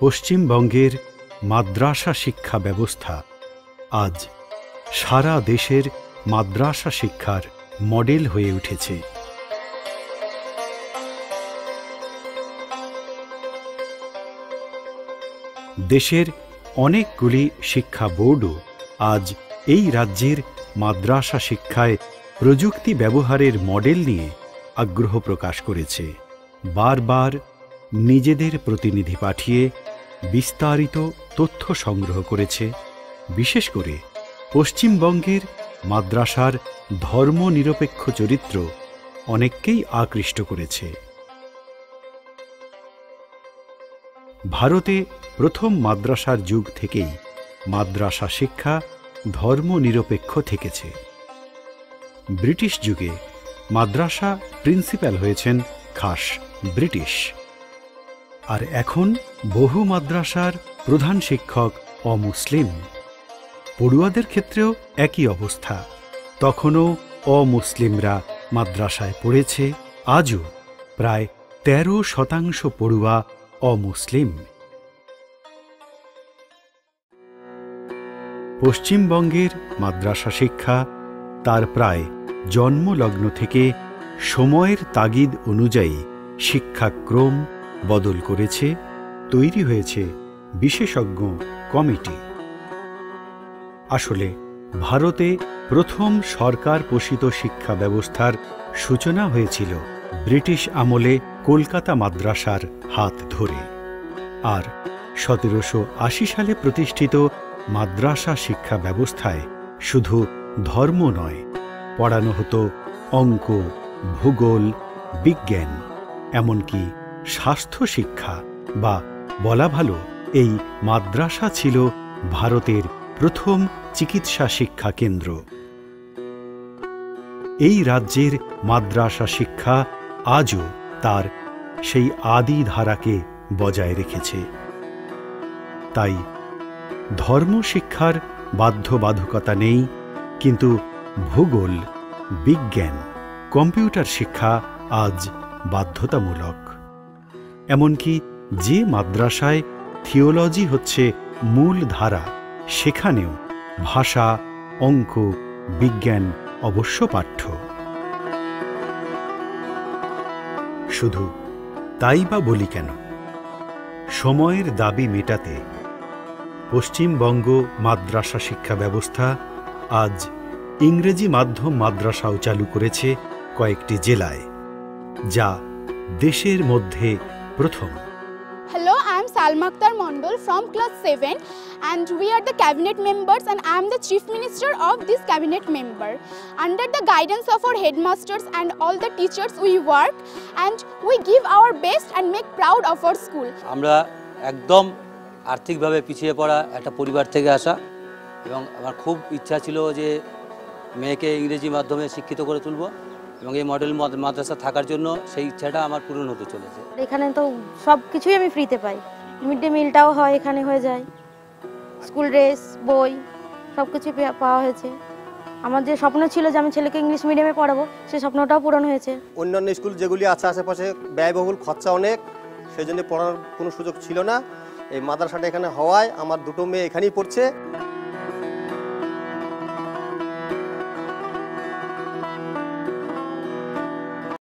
পশ্চিমবঙ্গের মাদ্রাসা শিক্ষা ব্যবস্থা। আজ সারা দেশের মাদ্রাসা শিক্ষার মডেল হয়ে উঠেছে। দেশের অনেকগুলি শিক্ষা বোর্ডও আজ এই রাজ্যের মাদ্রাসা শিক্ষায় প্রযুক্তি ব্যবহারের মডেল নিয়ে আগ্রহ প্রকাশ করেছে। বারবার নিজেদের প্রতিনিধি পাঠিয়ে বিস্তারিত তথ্য সংগ্রহ করেছে, বিশেষ করে পশ্চিমবঙ্গের মাদ্রাসার ধর্মনিরপেক্ষ চরিত্র অনেককেই আকৃষ্ট করেছে। ভারতে প্রথম মাদ্রাসার যুগ থেকেই মাদ্রাসা শিক্ষা ধর্মনিরপেক্ষ থেকেছে। ব্রিটিশ যুগে মাদ্রাসা প্রিন্সিপাল হয়েছেন খাস ব্রিটিশ। আর এখন বহু মাদ্রাসার প্রধান শিক্ষক অমুসলিম। পড়ুয়াদের ক্ষেত্রেও একই অবস্থা। তখনও অমুসলিমরা মাদ্রাসায় পড়েছে, আজও প্রায় তেরো শতাংশ পড়ুয়া অমুসলিম। পশ্চিমবঙ্গের মাদ্রাসা শিক্ষা তার প্রায় জন্মলগ্ন থেকে সময়ের তাগিদ অনুযায়ী শিক্ষাক্রম বদল করেছে, তৈরি হয়েছে বিশেষজ্ঞ কমিটি। আসলে ভারতে প্রথম সরকার পোষিত শিক্ষা ব্যবস্থার সূচনা হয়েছিল ব্রিটিশ আমলে কলকাতা মাদ্রাসার হাত ধরে। আর সতেরোশো আশি সালে প্রতিষ্ঠিত মাদ্রাসা শিক্ষা ব্যবস্থায় শুধু ধর্ম নয়, পড়ানো হতো অঙ্ক, ভূগোল, বিজ্ঞান, এমনকি স্বাস্থ্য শিক্ষা বা বলা ভালো, এই মাদ্রাসা ছিল ভারতের প্রথম চিকিৎসা শিক্ষা কেন্দ্র। এই রাজ্যের মাদ্রাসা শিক্ষা আজও তার সেই আদি ধারাকে বজায় রেখেছে। তাই ধর্ম শিক্ষার বাধ্যবাধকতা নেই, কিন্তু ভূগোল, বিজ্ঞান, কম্পিউটার শিক্ষা আজ বাধ্যতামূলক। এমনকি যে মাদ্রাসায় থিওলজি হচ্ছে মূল ধারা, সেখানেও ভাষা, অঙ্ক, বিজ্ঞান অবশ্য পাঠ্য। শুধু তাই বা বলি কেন? সময়ের দাবি মেটাতে পশ্চিমবঙ্গ মাদ্রাসা শিক্ষা ব্যবস্থা আজ ইংরেজি মাধ্যম মাদ্রাসাও চালু করেছে কয়েকটি জেলায়, যা দেশের মধ্যে প্রথম। Hello I am Salma Akhtar Mondal from class seven and we are the cabinet members and I am the chief minister of this cabinet member under the guidance of our headmasters and all the teachers we work and we give our best and make proud of our school আমরা একদম আর্থিকভাবে পিছিয়ে পড়া একটা পরিবার থেকে আসা এবং আমার খুব ইচ্ছা ছিল যে মেয়েকে ইংরেজি মাধ্যমে শিক্ষিত করে তুলব। এবং এই মডেল মাদ- মাদ্রাসা থাকার জন্য সেই ইচ্ছাটা আমার পূরণ হতে চলেছে। এখানে তো সব কিছুই আমি ফ্রিতে পাই। মিড ডে মিলটাও হয় এখানে হয়ে যায়। স্কুল ড্রেস বই সব কিছুই পে- পাওয়া হয়েছে। আমার যে স্বপ্ন ছিল যে আমি ছেলেকে ইংলিশ মিডিয়ামে পড়াবো সেই স্বপ্নটাও পূরণ হয়েছে। অন্যান্য স্কুল যেগুলি আছে আশেপাশে ব্যয়বহুল খরচা অনেক সেই জন্য পড়ার কোনো সুযোগ ছিল না। এই মাদ্রাসাটা এখানে হওয়ায় আমার দুটো মেয়ে এখানেই পড়ছে।